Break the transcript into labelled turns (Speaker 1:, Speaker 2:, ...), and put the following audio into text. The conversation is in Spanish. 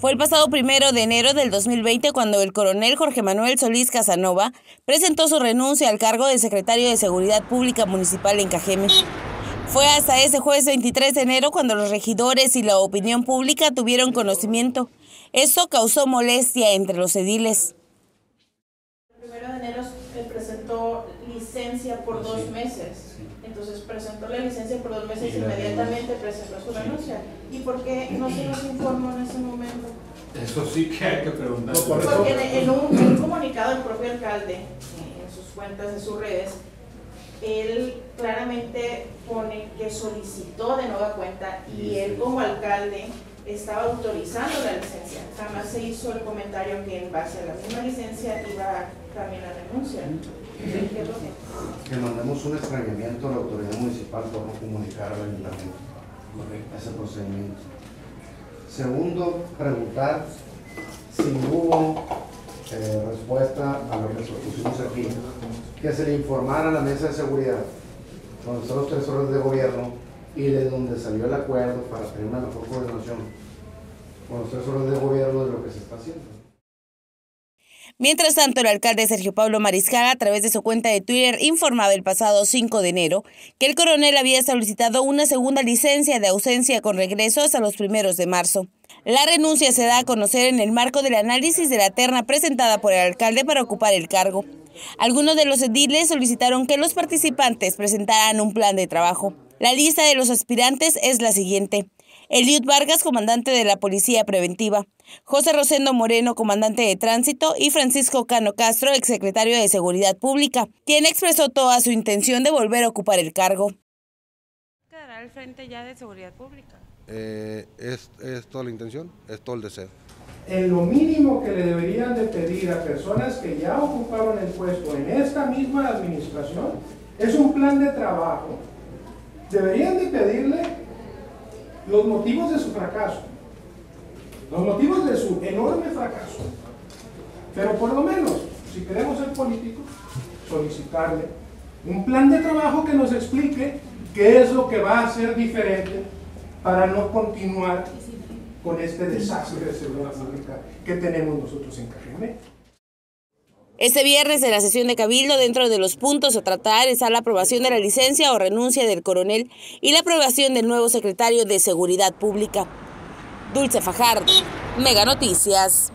Speaker 1: Fue el pasado primero de enero del 2020 cuando el coronel Jorge Manuel Solís Casanova presentó su renuncia al cargo de secretario de Seguridad Pública Municipal en Cajeme. Fue hasta ese jueves 23 de enero cuando los regidores y la opinión pública tuvieron conocimiento. Eso causó molestia entre los ediles.
Speaker 2: El primero de enero presentó licencia por dos meses. Entonces presentó la licencia por dos meses y inmediatamente presentó su renuncia. ¿Y por qué no se nos informó en ese momento?
Speaker 3: Eso sí que hay que preguntar.
Speaker 2: Porque en un, comunicado del propio alcalde, en sus cuentas, en sus redes, él claramente pone que solicitó de nueva cuenta y él como alcalde estaba autorizando la licencia. Jamás se hizo el comentario que en base a la misma licencia iba también la renuncia.
Speaker 4: Que mandemos un extrañamiento a la autoridad municipal por no comunicar al ayuntamiento ese procedimiento. Segundo, preguntar si hubo eh, respuesta a lo que propusimos aquí, que se le informara a la mesa de seguridad, donde son los tres órdenes de gobierno, y de donde salió el acuerdo para tener una mejor coordinación con los tres órdenes de gobierno de lo que se está haciendo.
Speaker 1: Mientras tanto, el alcalde Sergio Pablo Mariscal, a través de su cuenta de Twitter, informaba el pasado 5 de enero que el coronel había solicitado una segunda licencia de ausencia con regreso hasta los primeros de marzo. La renuncia se da a conocer en el marco del análisis de la terna presentada por el alcalde para ocupar el cargo. Algunos de los ediles solicitaron que los participantes presentaran un plan de trabajo. La lista de los aspirantes es la siguiente. Eliud Vargas, comandante de la Policía Preventiva, José Rosendo Moreno, comandante de Tránsito, y Francisco Cano Castro, exsecretario de Seguridad Pública, quien expresó toda su intención de volver a ocupar el cargo.
Speaker 5: ¿Quedará al frente ya de Seguridad Pública?
Speaker 6: Eh, es, es toda la intención, es todo el deseo.
Speaker 7: En lo mínimo que le deberían de pedir a personas que ya ocuparon el puesto en esta misma administración es un plan de trabajo. Deberían de pedirle los motivos de su fracaso, los motivos de su enorme fracaso. Pero por lo menos, si queremos ser políticos, solicitarle un plan de trabajo que nos explique qué es lo que va a ser diferente para no continuar con este desastre de seguridad pública que tenemos nosotros en Cajeme.
Speaker 1: Este viernes en la sesión de Cabildo, dentro de los puntos a tratar está la aprobación de la licencia o renuncia del coronel y la aprobación del nuevo secretario de Seguridad Pública. Dulce Fajardo, Mega Noticias.